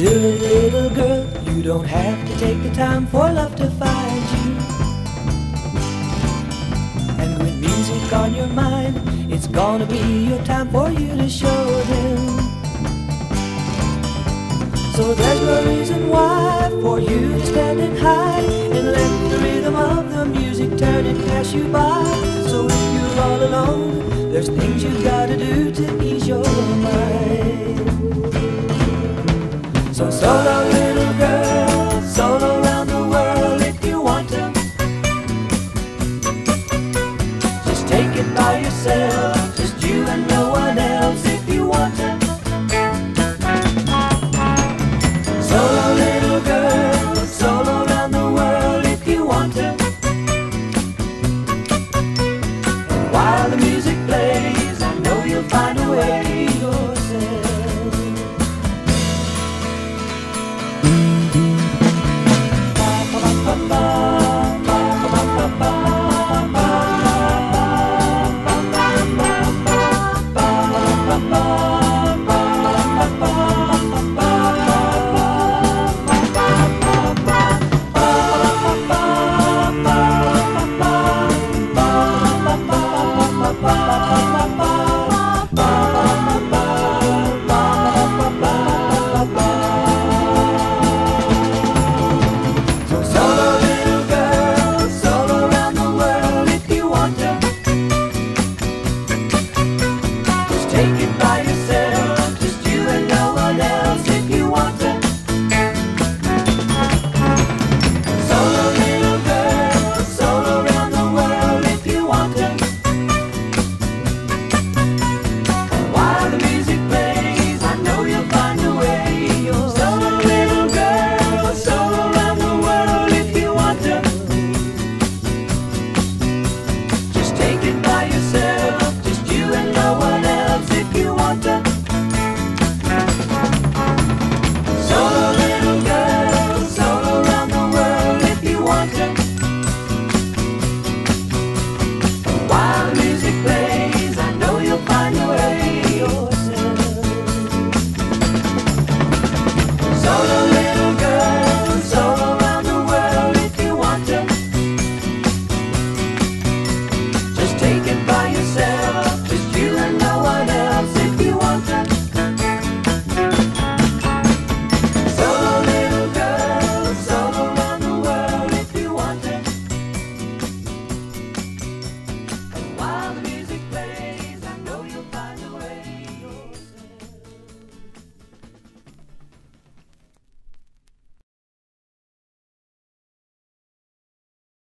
It, little girl. You don't have to take the time for love to find you. And with music on your mind, it's gonna be your time for you to show them. So there's no reason why for you to stand and hide and let the rhythm of the music turn and pass you by. So if you're all alone, there's things you gotta do to ease your mind. So solo little girl, solo around the world if you want to. Just take it by yourself, just you and no one else if you want to. Solo little girl, solo around the world if you want to. And while the music plays, I know you'll find a